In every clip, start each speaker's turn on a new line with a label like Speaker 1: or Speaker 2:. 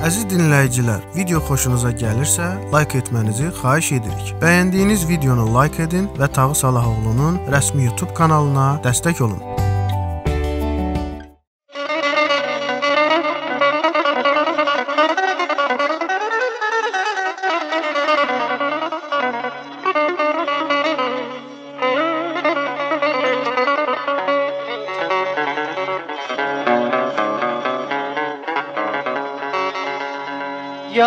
Speaker 1: Əziz dinləyicilər, video xoşunuza gəlirsə, like etmənizi xahiş edirik. Bəyəndiyiniz videonu like edin və Tağı Salahoğlunun rəsmi YouTube kanalına dəstək olun.
Speaker 2: Ya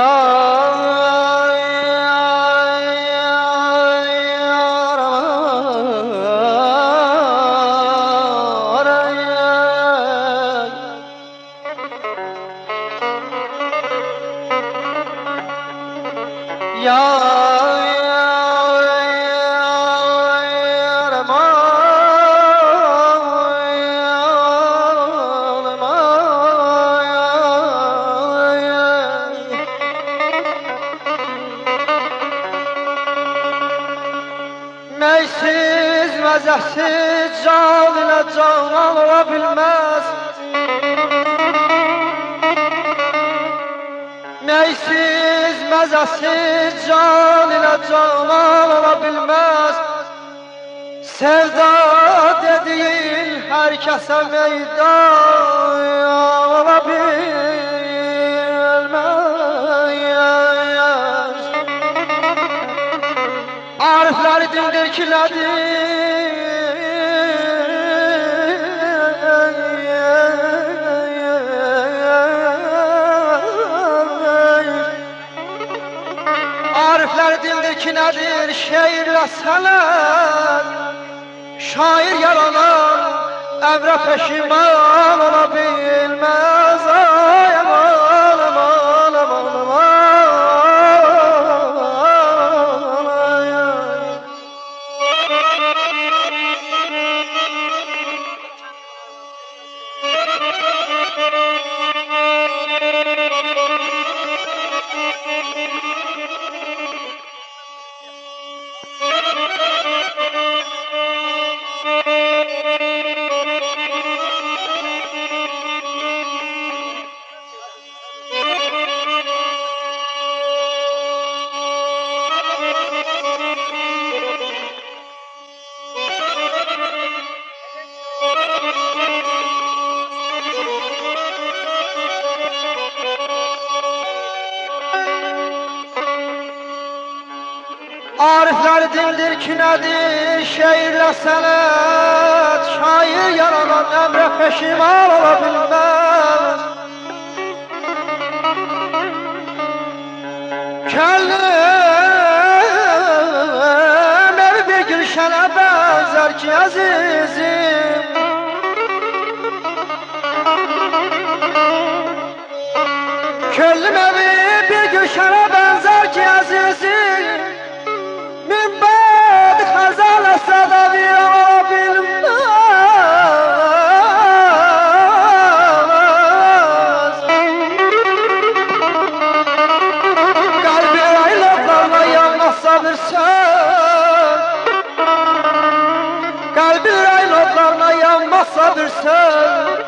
Speaker 2: Neysiz, mezesiz can ile canan olabilmez Neysiz, mezesiz can ile canan olabilmez Sevda dediğin herkese meydan olabilmez Arifleri dindirkiledi Arifler dindirkinedir şiirle senet Şair yaranan emre peşiman olabilmez. Ay Arifler dindir ki nedir? Şiirle senet Şair yaranan emre peşiman olabilmez Kellim evi bir gülşene benzer ki azizim Kellim evi bir gülşene bir söz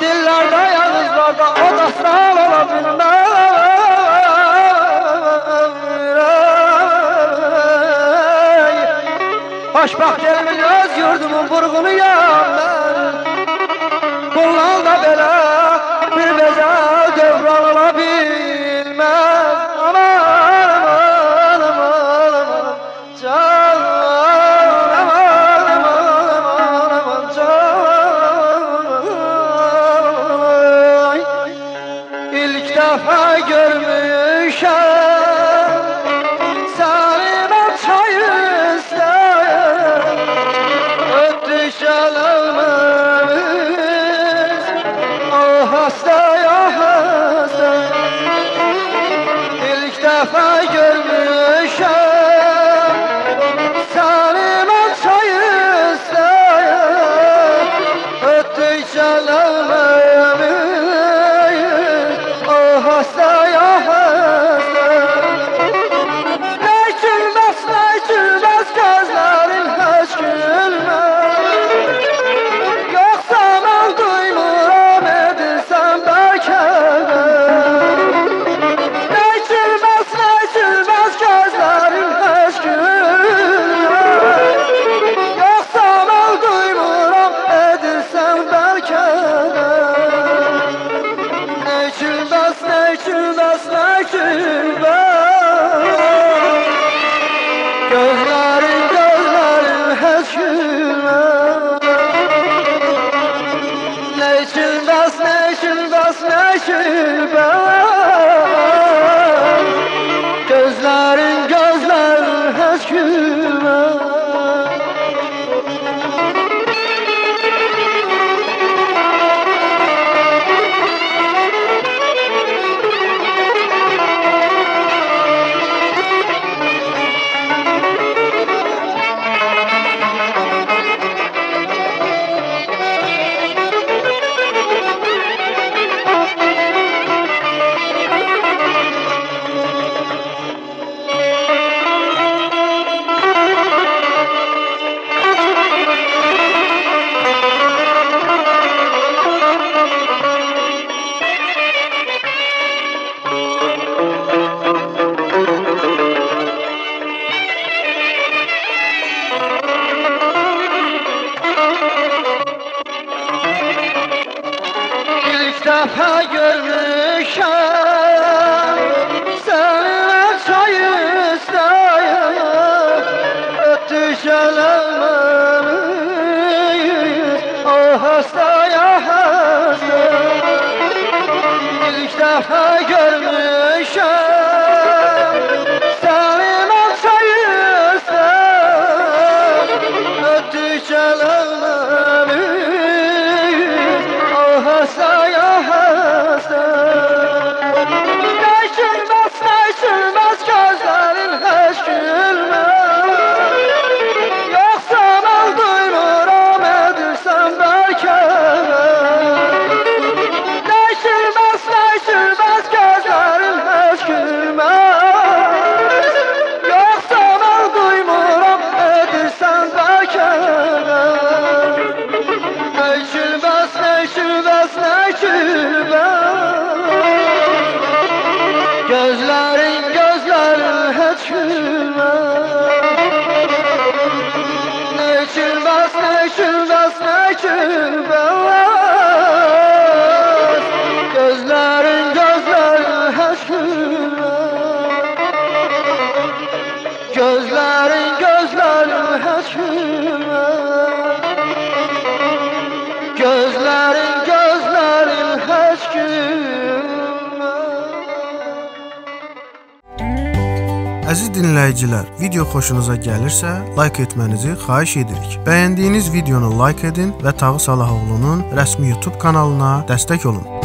Speaker 2: Dillerde yalnızlarda o da sağ olabilmez Hoşbaxt elmin öz yurdumun vurğunuyam ben Bundan da ناس ناشي الباب defa görmüşüm. Seninle çay isteyim Ötüşelemeyiz O hastaya hasta İlk defa görmüşüm Those love
Speaker 1: Əziz dinləyicilər, video xoşunuza gəlirsə, like etmənizi xahiş edirik. Bəyəndiyiniz videonu like edin və Tağı Salahoğlunun rəsmi YouTube kanalına dəstək olun.